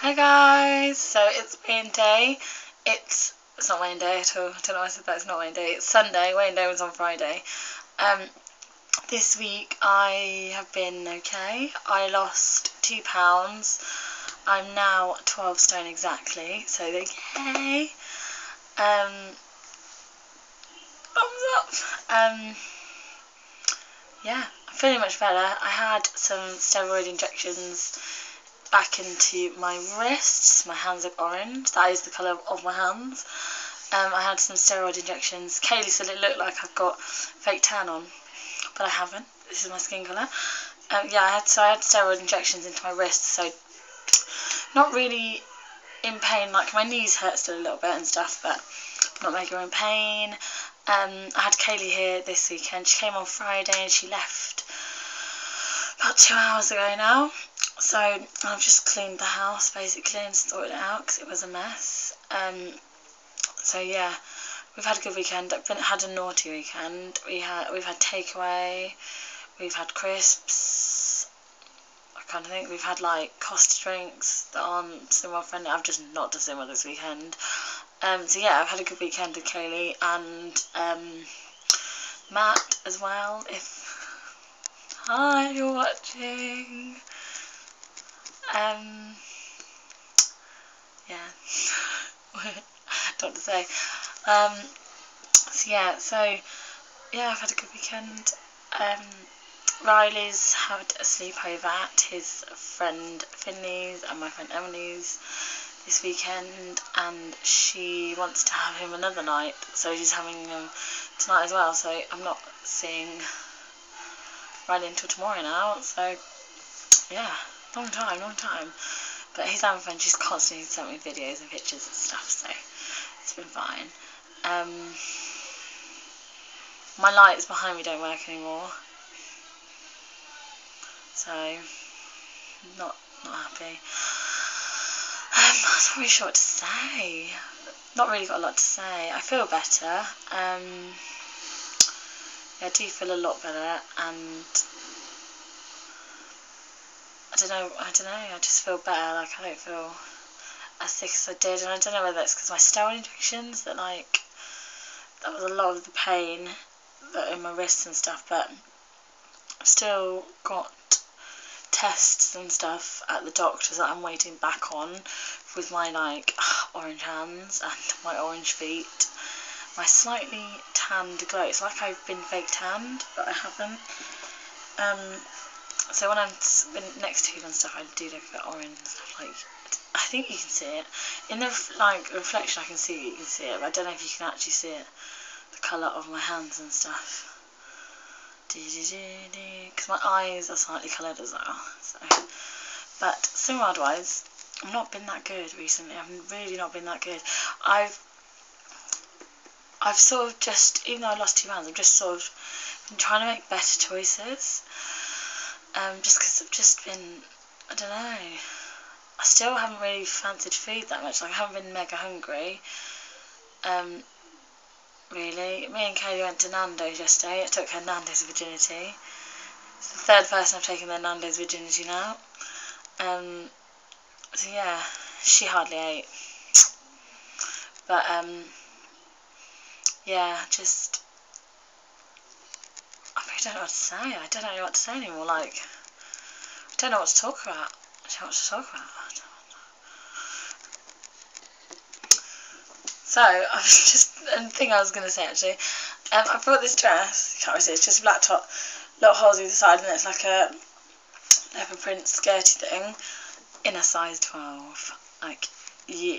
Hi guys, so it's Wayne Day. It's it's not Wayne Day at all. I don't know why I said that. It's not Wayne Day. It's Sunday. Wayne Day was on Friday. Um, this week I have been okay. I lost two pounds. I'm now 12 stone exactly. So okay. Um, thumbs up. Um, yeah, I'm feeling much better. I had some steroid injections back into my wrists. My hands look orange. That is the colour of my hands. Um, I had some steroid injections. Kaylee said it looked like I've got fake tan on, but I haven't. This is my skin colour. Um, yeah, I had so I had steroid injections into my wrists, so not really in pain. Like my knees hurt still a little bit and stuff, but not mega in pain. Um, I had Kaylee here this weekend. She came on Friday and she left about two hours ago now. So I've just cleaned the house basically and sorted it out because it was a mess. Um, so yeah, we've had a good weekend. I've been, had a naughty weekend. We had we've had takeaway, we've had crisps. I kind of think we've had like Costa drinks that aren't cinema friendly. I've just not done cinema this weekend. Um, so yeah, I've had a good weekend with Kaylee and um, Matt as well. If hi, you're watching. Um, yeah, don't to say. Um, so yeah, so yeah, I've had a good weekend. Um, Riley's had a sleepover at his friend Finley's and my friend Emily's this weekend, and she wants to have him another night, so she's having him tonight as well. So I'm not seeing Riley until tomorrow now. So yeah long time, long time. But he's having fun. She's constantly sent me videos and pictures and stuff, so it's been fine. Um, my lights behind me don't work anymore, so not not happy. Um, I'm not really sure what to say. Not really got a lot to say. I feel better. Um, I do feel a lot better, and don't know, I don't know, I just feel better, like I don't feel as sick as I did, and I don't know whether it's because my steroid injections that like, that was a lot of the pain that in my wrists and stuff, but I've still got tests and stuff at the doctor's that I'm waiting back on with my like orange hands and my orange feet. My slightly tanned glow. It's like I've been fake tanned, but I haven't. Um, so when I'm next to and stuff, I do look a bit orange. Like, I think you can see it in the like reflection. I can see you can see it, but I don't know if you can actually see it. The colour of my hands and stuff. Because my eyes are slightly coloured as well. So, but swimwear wise, I've not been that good recently. I've really not been that good. I've I've sort of just, even though I lost two pounds, I've just sort of been trying to make better choices um, just because I've just been, I don't know, I still haven't really fancied food that much, like I haven't been mega hungry, um, really. Me and Kaylee went to Nando's yesterday, I took her Nando's virginity, it's the third person I've taken their Nando's virginity now, um, so yeah, she hardly ate, but um, yeah, just I don't know what to say. I don't know what to say anymore. Like, I don't know what to talk about. I don't know what to talk about. So, I was just, the thing I was going to say actually, um, I bought this dress, you can't really see, it's just a black top, little holes either side, and it's like a leopard print skirty thing in a size 12. Like, yeah.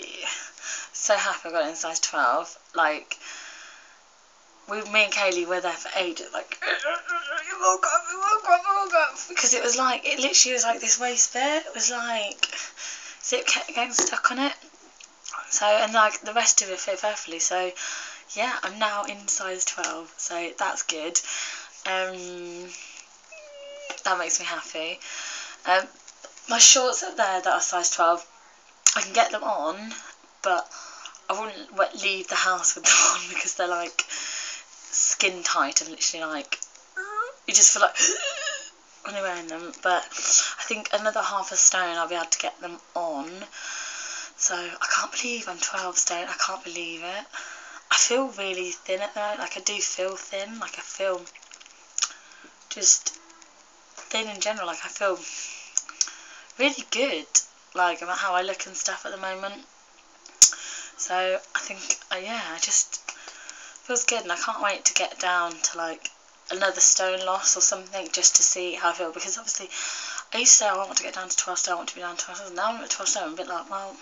So happy I got it in size 12. Like, we, me and Kaylee were there for ages, like, it woke up, woke up, woke up, because it was like, it literally was like this waist bit, it was like, zip kept getting stuck on it, so, and like, the rest of it fit perfectly, so, yeah, I'm now in size 12, so that's good, um, that makes me happy, um, my shorts are there that are size 12, I can get them on, but I wouldn't leave the house with them on because they're like skin tight and literally like you just feel like only wearing them, but I think another half a stone I'll be able to get them on. So I can't believe I'm 12 stone. I can't believe it. I feel really thin at the moment. Like I do feel thin. Like I feel just thin in general. Like I feel really good. Like about how I look and stuff at the moment. So I think, uh, yeah, I just feels good, and I can't wait to get down to like another stone loss or something just to see how I feel. Because obviously, I used to say I want to get down to 12 stone, I want to be down to 12 stone. Now I'm at 12 stone, I'm a bit like, well,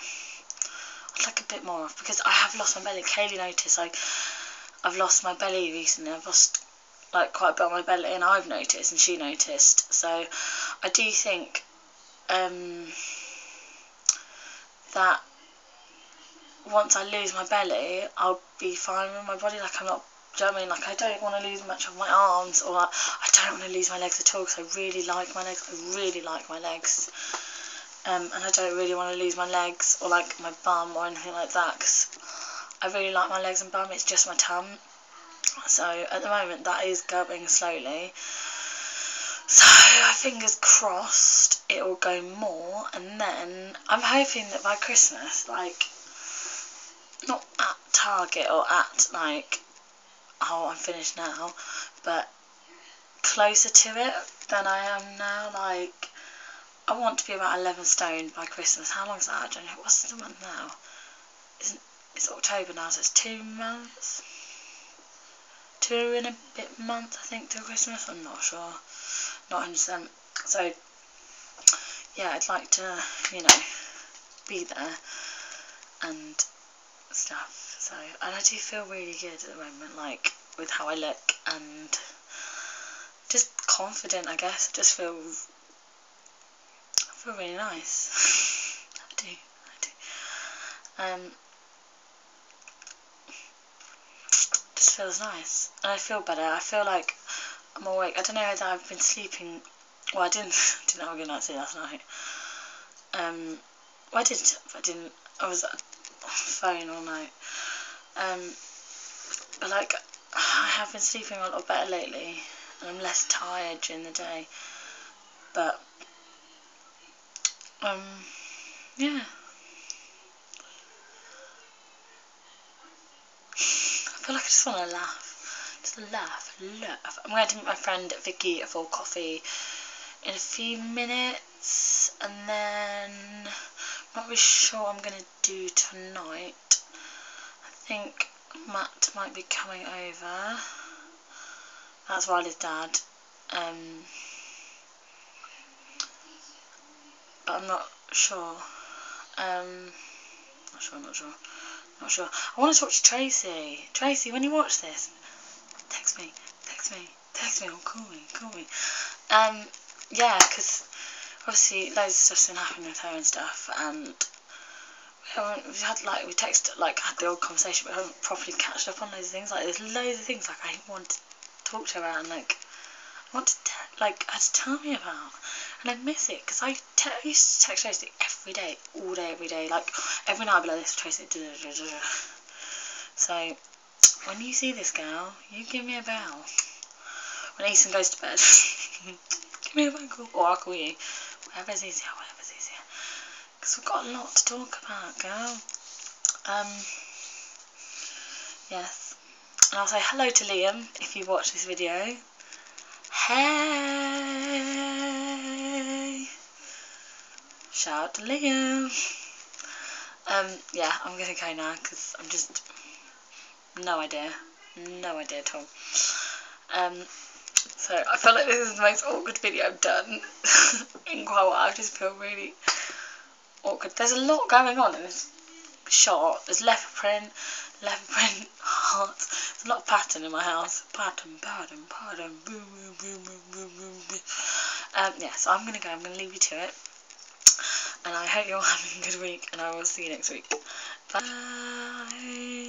I'd like a bit more off because I have lost my belly. Kaylee noticed like I've lost my belly recently. I've lost like quite a bit of my belly, and I've noticed, and she noticed. So I do think um, that once I lose my belly, I'll be fine with my body. Like I'm not, do you know I mean? Like I don't want to lose much of my arms, or I don't want to lose my legs at all because I really like my legs. I really like my legs. Um, and I don't really want to lose my legs or like my bum or anything like that because I really like my legs and bum. It's just my tum. So at the moment that is going slowly. So fingers crossed it will go more and then I'm hoping that by Christmas like Target or at like oh I'm finished now, but closer to it than I am now. Like I want to be about 11 stone by Christmas. How long is that? I don't know. What's the month now? Isn't it's October now, so it's two months. Two and a bit months, I think, till Christmas. I'm not sure. Not 100%. So, yeah, I'd like to, you know, be there and stuff. So, and I do feel really good at the moment, like with how I look and just confident. I guess I just feel I feel really nice. I do, I do. Um, just feels nice, and I feel better. I feel like I'm awake. I don't know whether I've been sleeping. Well, I didn't didn't have a good night's sleep last night. Um, well, I did. I didn't. I was on phone all night. Um, but like, I have been sleeping a lot better lately, and I'm less tired during the day. But, um, yeah. I feel like I just want to laugh. Just laugh, laugh. I'm going to meet my friend Vicky for coffee in a few minutes, and then I'm not really sure what I'm going to do tonight. Think Matt might be coming over. That's Riley's dad. Um, but I'm not sure. Um, not sure, not sure. Not sure. I want to talk to Tracy. Tracy, when you watch this, text me, text me, text me, or call me, call me. Um, yeah, because obviously loads of stuff's been happening with her and stuff, and haven't we've had like we texted like had the old conversation, but we haven't properly catched up on those things. Like there's loads of things like I want to talk to her about and like want to te- like her to tell me about, and I miss it because I, te- I used to text Tracy every day, all day, every day, like every night I'd be like this Tracy. Da, da, da, so when you see this girl, you give me a bell. When Ethan goes to bed, give me a phone call, or I'll call you. Whatever's easier, whatever's easier. Because we've got a lot to talk about, girl. Um, yes. And I'll say hello to Liam if you watch this video. Hey! Shout out to Liam. Um, yeah, I'm gonna go now because I'm just no idea, no idea at all. Um, so I feel like this is the most awkward video I've done in quite a while. I just feel really awkward. There's a lot going on in this shot. There's leopard print, leopard print, hearts. There's a lot of pattern in my house. Pattern, pattern, pattern. Boom, boom, boom, boom, boom, boom, boom. Um, yeah, so I'm going to go. I'm going to leave you to it. And I hope you're having a good week. And I will see you next week. Bye.